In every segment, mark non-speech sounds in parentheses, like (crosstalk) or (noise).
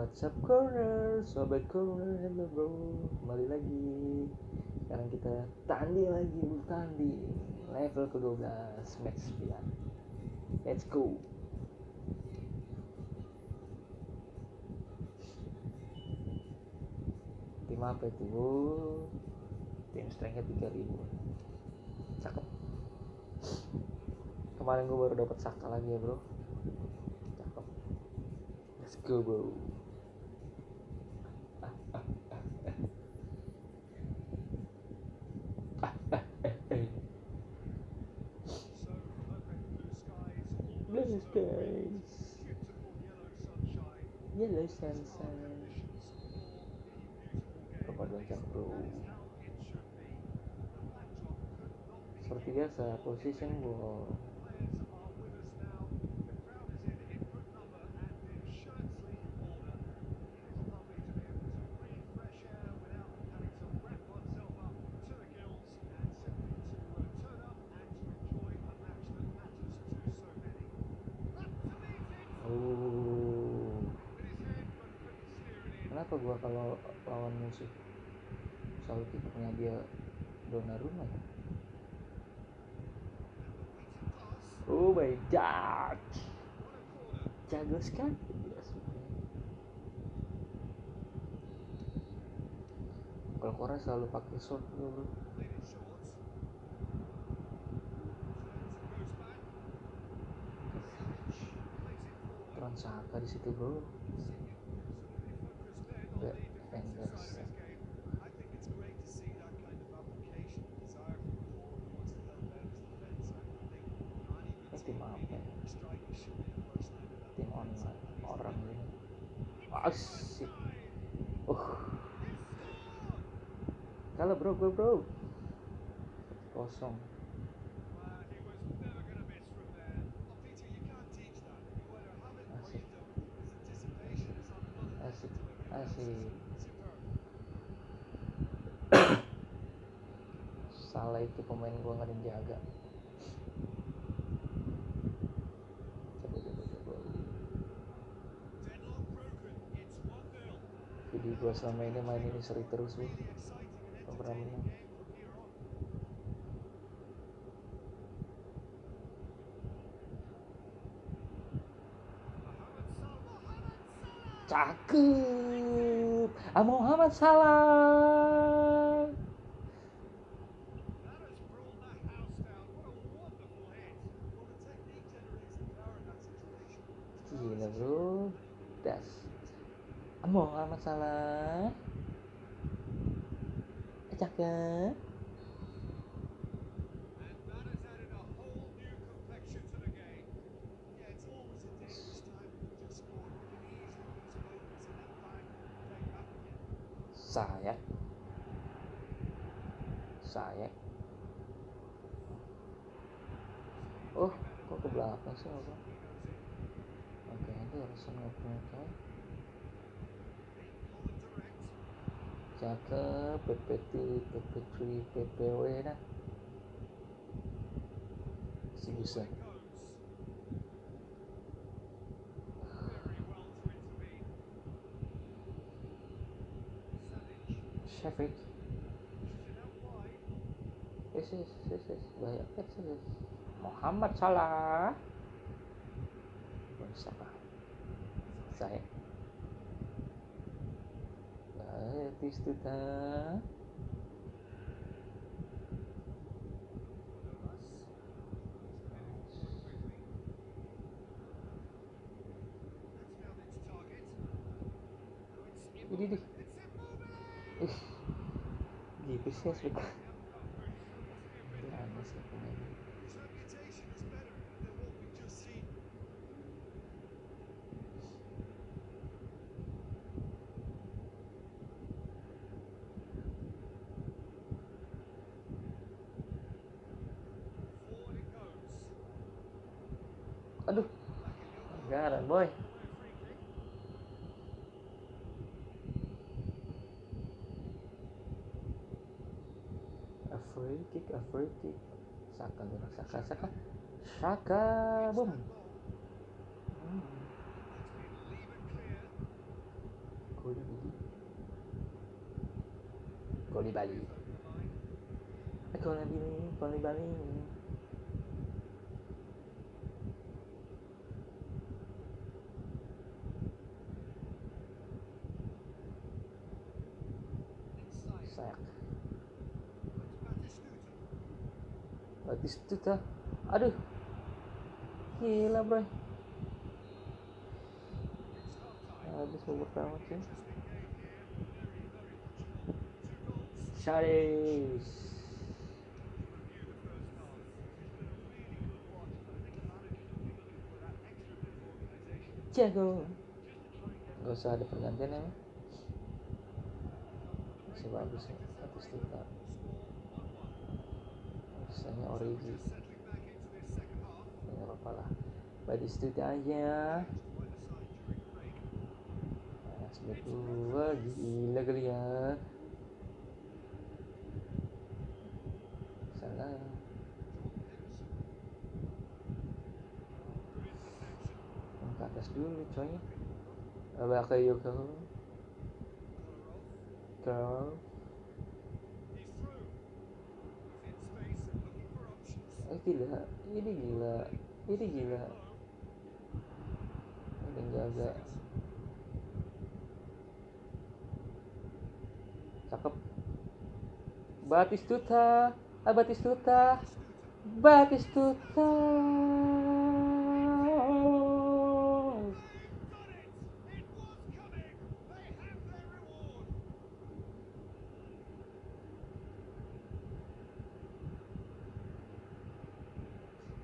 WhatsApp Corner, Sobat Corner, hello bro. Kembali lagi. Sekarang kita tanding lagi, bulu tanding. Level ke-12, match 9 Let's go. Tim apa itu? Tim strength-nya 3000 Cakep. Kemarin gue baru dapat Saka lagi ya bro. Let's go bro Yellow sunshine. Ramadan Jam bro. Seperti biasa position ball Oh. Kenapa gua kalau lawan musuh selalu kipernya dia Donnarumma ya? Oh my god. Jago sekali. Kalau Korea selalu pakai short dulu. Turan Saka di situ bro. Tim apa? Tim online orang ini. Asik. Uh. Kalau bro, bro, bro. Kosong. Asik. Asik. Asik. Salah itu pemain gua nggak ada yang jaga. Jadi gua selama ini main ini seri terus bu. Gak pernah. Cakep. Ah, Muhammad Salah. Gila bro. Das. Ah, Muhammad Salah. Cakep. Saya. Saya. Oh, kok ke belakang sih? Oke, itu harusnya nggak Cakep, PP2, PP3, PPW dah. Si bisa. Sheffield. Yes, yes, yes, yes. Banyak yes, yes. Muhammad Salah. Salah. Saya. Saya Tistuta. Ini deh. Ih, gitu sih aduh. Garan boy. A free kick a free kick saka gerak saka saka saka boom Koli Bali. Koli Bali Koli Bali Batistuta. Aduh. Gila, bro. Habis babak pertama sih. Sharis. Jago. Gak usah ada pergantian ya. Masih bagus ya. Batistuta. Misalnya Origi. Gak apa-apa lah. Batistuta aja. Nah, sebelah dua gila kali ya. Salah. Ke atas dulu coy. Abah kayu Eh gila, ini gila, ini gila. Ini jaga. Cakep. Batistuta, ah Batistuta, Batistuta.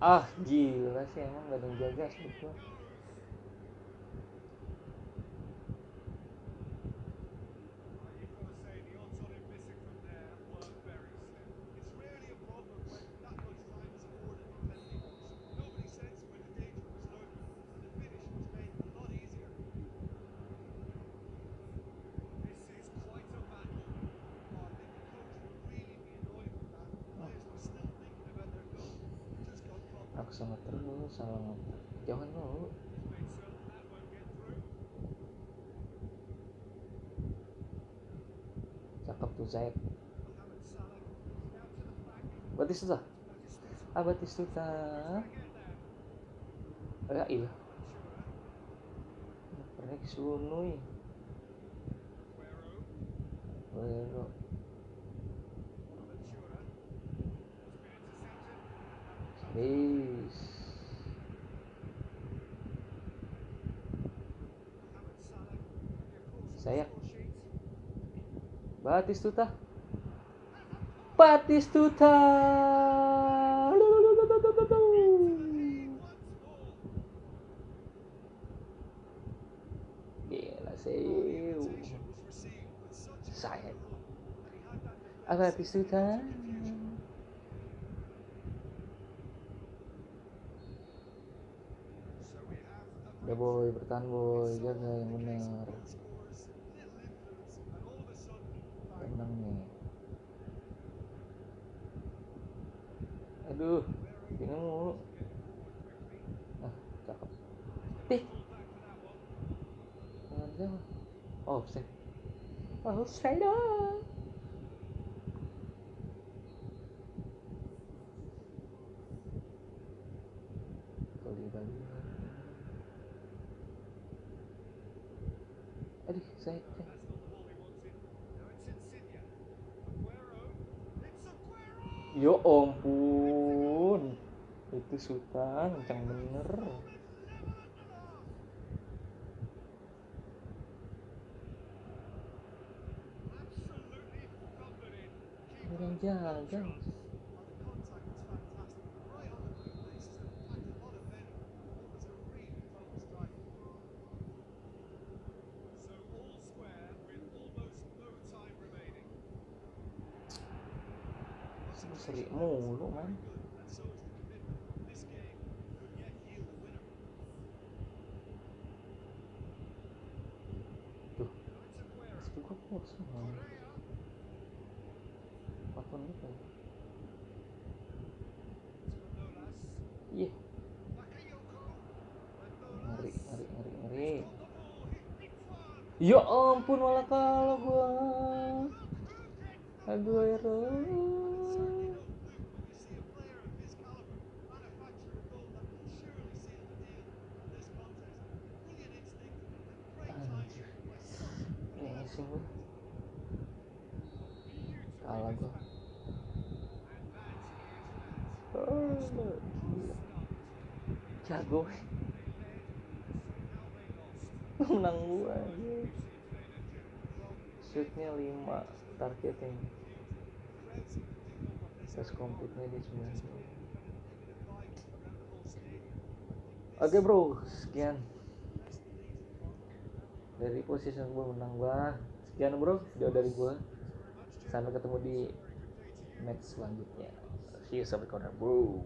Ah, gila sih emang gak ada yang jaga sebetulnya. Sama terus sama jangan mau. Cakep tuh Zaid. Batistuta. Ah Batistuta. Ya iya. Rex Unui. Aguero. Saya Batistuta. Batistuta. Gila sih. Saya. Ah, Batistuta. Ya boy, bertahan boy, jaga yang benar. Tenang nih. Aduh, bingung mulu. Ah, cakep. Ada. Oh, offset. Oh, offset dong. Kali balik. Aduh, saya, saya. Yo ampun. Itu sultan kencang bener. Orang jaga. seri mulu man ya ampun malah kalah gua. Aguero Kalah gua. Jago. (laughs) Menang gua. Shootnya 5 Targetnya Terus complete-nya di 9 Oke bro, sekian dari posisi gue menang gua. Sekian bro, video dari gua. Sampai ketemu di match selanjutnya. See you sampai bro.